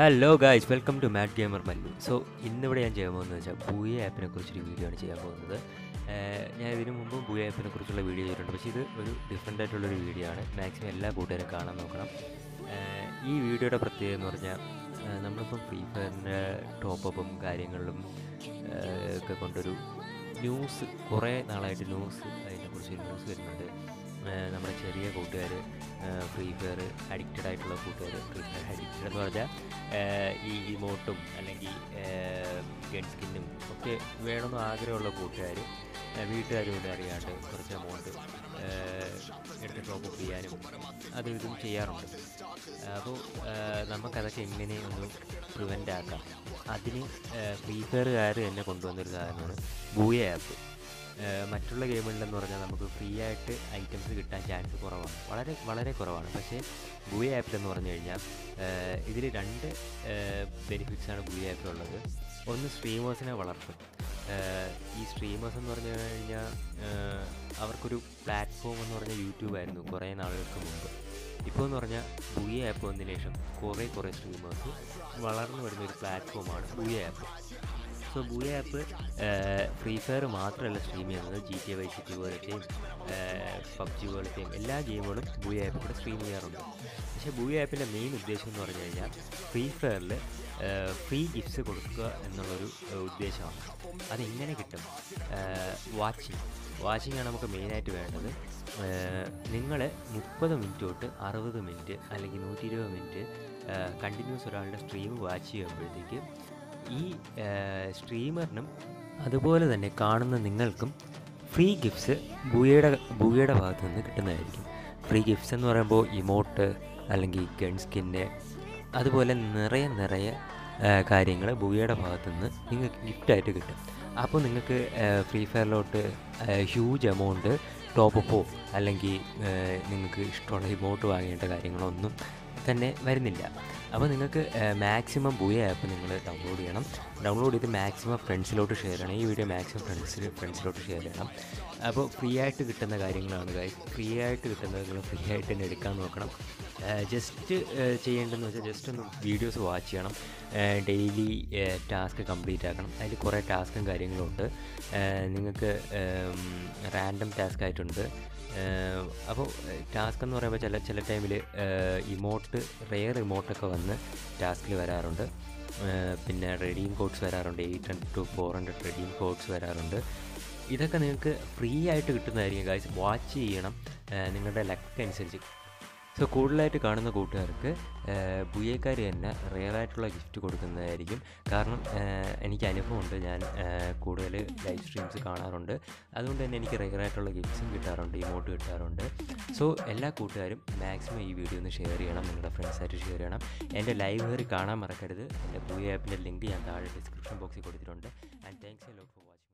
Hello guys welcome to Matt Gamer Mallu so ഇന്നിവിടെ ഞാൻ ചെയ്യാൻ പോകുന്നത് വെച്ചാൽ ബൂയ ആപ്പിനെ കുറിച്ചൊരു വീഡിയോ ആണ് ചെയ്യാൻ പോകുന്നത്. ഞാൻ ഇതിനു മുമ്പ് ബൂയ ആപ്പിനെ കുറിച്ചുള്ള വീഡിയോ ചെയ്തിട്ടുണ്ട്. പക്ഷേ ഇത് ഒരു ഡിഫറെന്റ് ആയിട്ടുള്ളൊരു വീഡിയോ ആണ്. മാക്സിമം എല്ലാ കൂട്ടുകാരും കാണാൻ നോക്കണം. ഈ വീഡിയോയുടെ പ്രത്യേകത എന്ന് പറഞ്ഞാൽ നമ്മളിപ്പം ഫ്രീ ഫയറിന്റെ ടോപ്പപ്പും കാര്യങ്ങളിലും ഒക്കെ കൊണ്ടൊരു ന്യൂസ് കുറേ നാളായിട്ട് ന്യൂസ് അതിനെക്കുറിച്ച് ന്യൂസ് വരുന്നുണ്ട്. നമ്മുടെ ചെറിയ കൂട്ടുകാർ ഫ്രീ ഫയർ അഡിക്റ്റഡ് ആയിട്ടുള്ള കൂട്ടുകാർ ഫ്രീ ഫയർ എന്ന് പറഞ്ഞാൽ ഈ ഇമോട്ടും അല്ലെങ്കിൽ ഗൺ സ്കിന്നും ഒക്കെ വേണമെന്ന് ആഗ്രഹമുള്ള കൂട്ടുകാർ വീട്ടുകാരോട് അറിയാണ്ട് കുറച്ച് എമൗണ്ട് എടുത്ത് ടോപ്പ് ചെയ്യാനും അതും ഇതും ചെയ്യാറുണ്ട്. അപ്പോൾ നമുക്കതൊക്കെ എങ്ങനെ ഒന്ന് പ്രിവെന്റ് ആക്കാം? അതിന് ഫ്രീ ഫയറുകാർ തന്നെ കൊണ്ടുവന്നൊരു സാധനമാണ് ബൂയ ആപ്പ്. മറ്റുള്ള ഗെയിമുകളിലെന്ന് പറഞ്ഞാൽ നമുക്ക് ഫ്രീ ആയിട്ട് ഐറ്റംസ് കിട്ടാൻ ചാൻസ് കുറവാണ്. വളരെ വളരെ കുറവാണ്. പക്ഷേ ബൂയ ആപ്പിലെന്ന് പറഞ്ഞു കഴിഞ്ഞാൽ ഇതിൽ രണ്ട് ബെനിഫിറ്റ്സാണ് ബൂയ ആപ്പിലുള്ളത്. ഒന്ന് സ്ട്രീമേഴ്സിനെ വളർത്തും. ഈ സ്ട്രീമേഴ്സ് എന്ന് പറഞ്ഞു കഴിഞ്ഞാൽ അവർക്കൊരു പ്ലാറ്റ്ഫോം എന്ന് പറഞ്ഞാൽ യൂട്യൂബ് ആയിരുന്നു കുറേ നാളുകൾക്ക് മുമ്പ്. ഇപ്പോൾ എന്ന് പറഞ്ഞാൽ ബുയ ആപ്പ് വന്നതിന് ശേഷം കുറേ കുറേ സ്ട്രീമേഴ്സ് വളർന്നു വരുന്ന ഒരു പ്ലാറ്റ്ഫോമാണ് Booyah app. So Booyah app free fire മാത്രമല്ല സ്ട്രീം ചെയ്യുന്നത്. ജി ടി വൈ സിറ്റി പോലത്തെയും പബ്ജി പോലത്തെയും എല്ലാ ഗെയിമുകളും ബൂയ ആപ്പ് കൂടെ സ്ട്രീം ചെയ്യാറുണ്ട്. പക്ഷേ ബൂയ ആപ്പിന്റെ മെയിൻ ഉദ്ദേശം എന്ന് പറഞ്ഞു കഴിഞ്ഞാൽ ഫ്രീ ഫയറിൽ ഫ്രീ ഗിഫ്റ്റ്സ് കൊടുക്കുക എന്നുള്ളൊരു ഉദ്ദേശമാണ്. അതെങ്ങനെ കിട്ടും? വാച്ചിങ് വാച്ചിങ് ആണ് നമുക്ക് മെയിനായിട്ട് വേണ്ടത്. നിങ്ങൾ മുപ്പത് മിനിറ്റ് തൊട്ട് അറുപത് മിനിറ്റ് അല്ലെങ്കിൽ നൂറ്റി ഇരുപത് മിനിറ്റ് കണ്ടിന്യൂസ് ഒരാളുടെ സ്ട്രീം വാച്ച് ചെയ്യുമ്പോഴത്തേക്ക് ഈ സ്ട്രീമറിനും അതുപോലെ തന്നെ കാണുന്ന നിങ്ങൾക്കും ഫ്രീ ഗിഫ്റ്റ്സ് ബൂയയുടെ ബൂയയുടെ ഭാഗത്ത് നിന്ന് കിട്ടുന്നതായിരിക്കും. ഫ്രീ ഗിഫ്റ്റ്സ് എന്ന് പറയുമ്പോൾ ഇമോട്ട് അല്ലെങ്കിൽ ഗൺ സ്കിന്ന് അതുപോലെ നിറയെ നിറയെ കാര്യങ്ങൾ ബൂയയുടെ ഭാഗത്ത് നിന്ന് നിങ്ങൾക്ക് ഗിഫ്റ്റായിട്ട് കിട്ടും. അപ്പോൾ നിങ്ങൾക്ക് ഫ്രീ ഫയറിലോട്ട് ഹ്യൂജ് എമൗണ്ട് ടോപ്പപ്പോ അല്ലെങ്കിൽ നിങ്ങൾക്ക് ഇഷ്ടമുള്ള ഇമോട്ട് വാങ്ങേണ്ട കാര്യങ്ങളൊന്നും തന്നെ വരുന്നില്ല. അപ്പോൾ നിങ്ങൾക്ക് മാക്സിമം ബൂയ ആപ്പ് നിങ്ങൾ ഡൗൺലോഡ് ചെയ്യണം. ഡൗൺലോഡ് ചെയ്ത് മാക്സിമം ഫ്രണ്ട്സിലോട്ട് ഷെയർ ചെയ്യണം. ഈ വീഡിയോ മാക്സിമം ഫ്രണ്ട്സിൽ ഫ്രണ്ട്സിലോട്ട് ഷെയർ ചെയ്യണം. അപ്പോൾ ഫ്രീ ആയിട്ട് കിട്ടുന്ന കാര്യങ്ങളാണ് ഫ്രീ ആയിട്ട് കിട്ടുന്നത് നിങ്ങൾ ഫ്രീ ആയിട്ട് തന്നെ എടുക്കാൻ നോക്കണം. ജസ്റ്റ് ചെയ്യേണ്ടതെന്ന് വെച്ചാൽ ജസ്റ്റ് ഒന്ന് വീഡിയോസ് വാച്ച് ചെയ്യണം. ഡെയിലി ടാസ്ക് കംപ്ലീറ്റ് ആക്കണം. അതിൽ കുറേ ടാസ്കും കാര്യങ്ങളും ഉണ്ട് നിങ്ങൾക്ക് റാൻഡം ടാസ്ക് ആയിട്ടുണ്ട്. അപ്പോൾ ടാസ്ക് എന്ന് പറയുമ്പോൾ ചില ചില ടൈമിൽ ഇമോട്ട് റെയർ ഇമോട്ടൊക്കെ വന്ന് ടാസ്കിൽ വരാറുണ്ട്. പിന്നെ റെഡീം കോഡ്സ് വരാറുണ്ട്. Eight hundred to four hundred redeem codes വരാറുണ്ട്. ഇതൊക്കെ നിങ്ങൾക്ക് ഫ്രീ ആയിട്ട് കിട്ടുന്നതായിരിക്കും ഗൈസ് വാച്ച് ചെയ്യണം. നിങ്ങളുടെ ലക്ക് അനുസരിച്ച്. സോ കൂടുതലായിട്ട് കാണുന്ന കൂട്ടുകാർക്ക് ബുയേക്കാർ തന്നെ റിയലായിട്ടുള്ള ഗിഫ്റ്റ് കൊടുക്കുന്നതായിരിക്കും. കാരണം എനിക്ക് അനുഭവമുണ്ട്. ഞാൻ കൂടുതൽ ലൈവ് സ്ട്രീംസ് കാണാറുണ്ട്. അതുകൊണ്ട് തന്നെ എനിക്ക് റിയലായിട്ടുള്ള ഗിഫ്റ്റ്സും കിട്ടാറുണ്ട് ഇമോട്ട് കിട്ടാറുണ്ട്. സോ എല്ലാ കൂട്ടുകാരും മാക്സിമം ഈ വീഡിയോ ഒന്ന് ഷെയർ ചെയ്യണം നിങ്ങളുടെ ഫ്രണ്ട്സായിട്ട് ഷെയർ ചെയ്യണം. എന്റെ ലൈവ് കയറി കാണാൻ മറക്കരുത്. എന്റെ ബുയ ആപ്പിന്റെ ലിങ്ക് ഞാൻ താഴെ ഡിസ്ക്രിപ്ഷൻ ബോക്സിൽ കൊടുത്തിട്ടുണ്ട്. And thanks a lot for watching